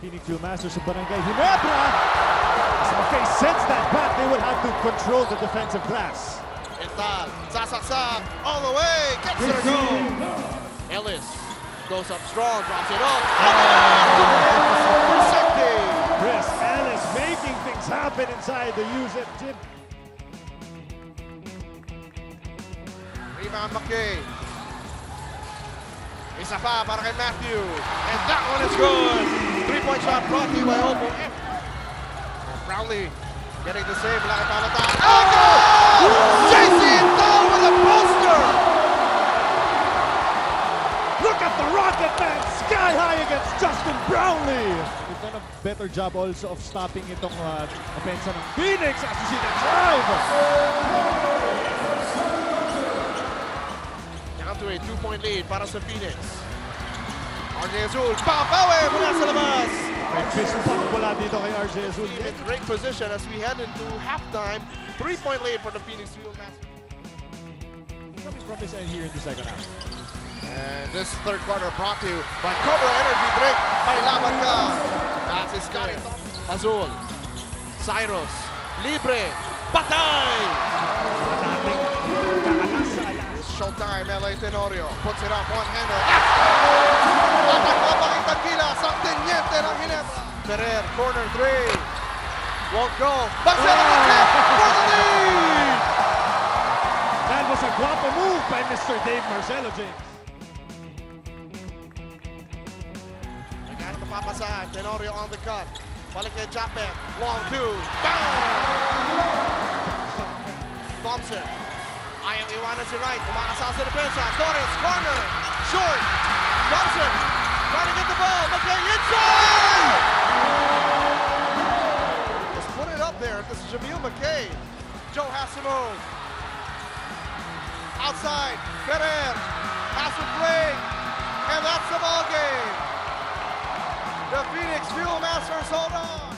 Phoenix Fuel Masters Barangay Ginebra. As McKay sends that back, they will have to control the defensive glass. Intal, sasaksak, all the way, gets it a go. Ellis goes up strong, drops it off. Oh. For. Chris Ellis making things happen inside the USF gym. Rebound McKay. Isa pa para kay Matthew. And that one is good. Three-point shot brought to you by Opal. Brownlee getting the save. Wala kay pamataan. Oh, goal! JC Intal with a poster! Look at the Rocket Man sky high against Justin Brownlee. They've done a better job also of stopping itong uh, offense ng Phoenix as you see the drive. Down to a two-point lead para sa Phoenix. RJ Jazul, papawe mula sa labas. May fist pump mula dito kay RJ Jazul. In great position as we head into halftime. Three-point lead for the Phoenix Fuel Masters. Coming from this end here in the second half. And this third quarter brought to you by Cobra Energy Drink. May laban ka. That's his Scotty Azul. Cyrus. Libre. Patay. It's showtime, LA Tenorio. Puts it up one-hander. Ferrer, corner three. Won't go. Marcelo tip for the lead. That was a guapo move by Mr. Dave Marcelo James. Nagano na papasahan. Tenorio on the cut. Balik kay Japeth. Long two. Bang! Thompson. Ayaw iwanan si Wright. Umakasal sa depensa. Torres, corner. Short. Thompson. Trying to get the ball. McKay inside! McKay. Joe has to move. Outside. Ferrer. Has to play. And that's the ball game. The Phoenix Fuel Masters hold on.